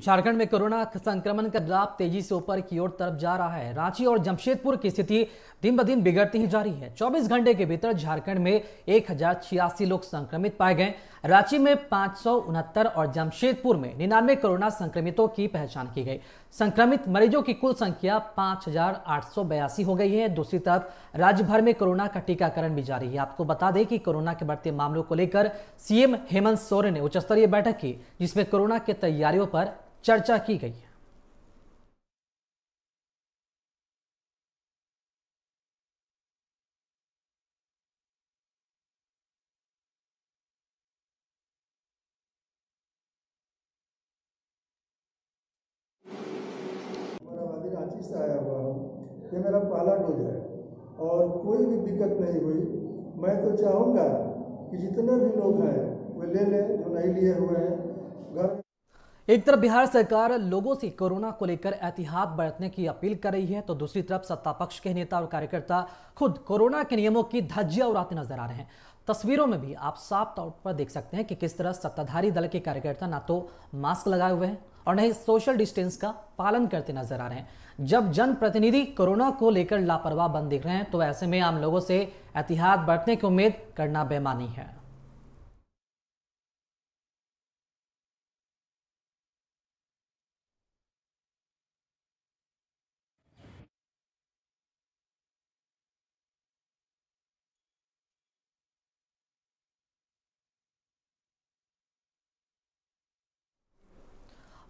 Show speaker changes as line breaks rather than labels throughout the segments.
झारखंड में कोरोना संक्रमण का ग्राफ तेज़ी से ऊपर की ओर तरफ़ जा रहा है। रांची और जमशेदपुर की स्थिति दिन ब दिन बिगड़ती ही जा रही है। 24 घंटे के भीतर झारखंड में एक लोग संक्रमित पाए गए। रांची में पाँच और जमशेदपुर में निन्यानवे कोरोना संक्रमितों की पहचान की गई। संक्रमित मरीजों की कुल संख्या पाँच हो गई है। दूसरी तरफ़ राज्य भर में कोरोना का टीकाकरण भी जारी है। आपको बता दें कि कोरोना के बढ़ते मामलों को लेकर सीएम हेमंत सोरेन ने उच्च स्तरीय बैठक की, जिसमें कोरोना की तैयारियों पर चर्चा की गई है।
रांची से आया हुआ हूँ। ये मेरा पहला डोज है और कोई भी दिक्कत नहीं हुई। मैं तो चाहूँगा कि जितने भी लोग हैं, वे ले लें जो नहीं लिए हुए हैं। घर
एक तरफ़ बिहार सरकार लोगों से कोरोना को लेकर एहतियात बरतने की अपील कर रही है तो दूसरी तरफ़ सत्ता पक्ष के नेता और कार्यकर्ता खुद कोरोना के नियमों की धज्जियाँ उड़ाते नज़र आ रहे हैं। तस्वीरों में भी आप साफ़ तौर पर देख सकते हैं कि किस तरह सत्ताधारी दल के कार्यकर्ता ना तो मास्क लगाए हुए हैं और न ही सोशल डिस्टेंस का पालन करते नज़र आ रहे हैं। जब जनप्रतिनिधि कोरोना को लेकर लापरवाह बन दिख रहे हैं तो ऐसे में आम लोगों से एहतियात बरतने की उम्मीद करना बेमानी है।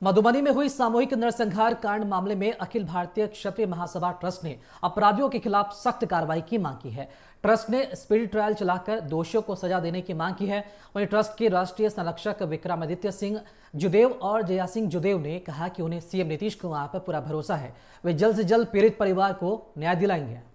मधुबनी में हुई सामूहिक नरसंहार कांड मामले में अखिल भारतीय क्षत्रिय महासभा ट्रस्ट ने अपराधियों के खिलाफ सख्त कार्रवाई की मांग की है। ट्रस्ट ने स्पीड ट्रायल चलाकर दोषियों को सजा देने की मांग की है। वहीं ट्रस्ट के राष्ट्रीय संरक्षक विक्रमादित्य सिंह जुदेव और जया सिंह जुदेव ने कहा कि उन्हें सीएम नीतीश कुमार पर पूरा भरोसा है। वे जल्द से जल्द पीड़ित परिवार को न्याय दिलाएँगे।